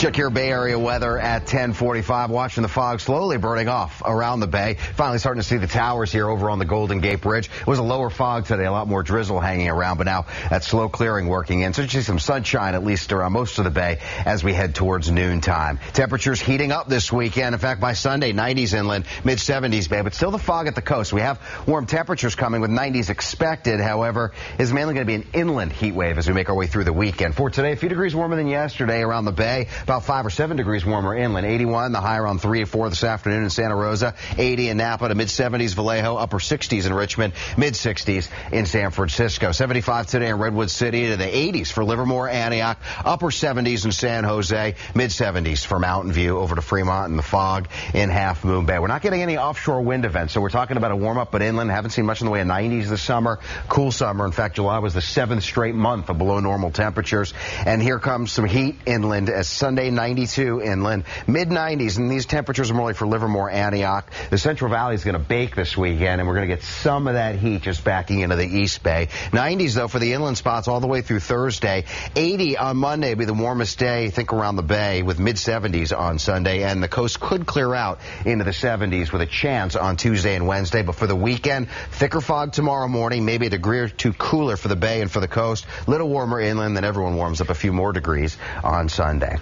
Check your Bay Area weather at 1045. Watching the fog slowly burning off around the bay. Finally starting to see the towers here over on the Golden Gate Bridge. It was a lower fog today, a lot more drizzle hanging around, but now that slow clearing working in. So you see some sunshine at least around most of the bay as we head towards noontime. Temperatures heating up this weekend. In fact, by Sunday, 90s inland, mid 70s bay, but still the fog at the coast. We have warm temperatures coming with 90s expected. However, it's mainly going to be an inland heat wave as we make our way through the weekend. For today, a few degrees warmer than yesterday around the bay. About five or seven degrees warmer inland. 81, the high around three or four this afternoon in Santa Rosa. 80 in Napa to mid 70s Vallejo, upper 60s in Richmond, mid 60s in San Francisco. 75 today in Redwood City to the 80s for Livermore, Antioch, upper 70s in San Jose, mid 70s for Mountain View over to Fremont and the fog in Half Moon Bay. We're not getting any offshore wind events, so we're talking about a warm up, but inland haven't seen much in the way of 90s this summer. Cool summer. In fact, July was the seventh straight month of below normal temperatures. And here comes some heat inland as Sunday 92 inland, mid 90s, and these temperatures are more like for Livermore, Antioch. The Central Valley is going to bake this weekend, and we're going to get some of that heat just backing into the East Bay. 90s though for the inland spots all the way through Thursday. 80 on Monday will be the warmest day, I think around the bay, with mid 70s on Sunday, and the coast could clear out into the 70s with a chance on Tuesday and Wednesday. But for the weekend, thicker fog tomorrow morning, maybe a degree or two cooler for the bay and for the coast. Little warmer inland, then everyone warms up a few more degrees on Sunday.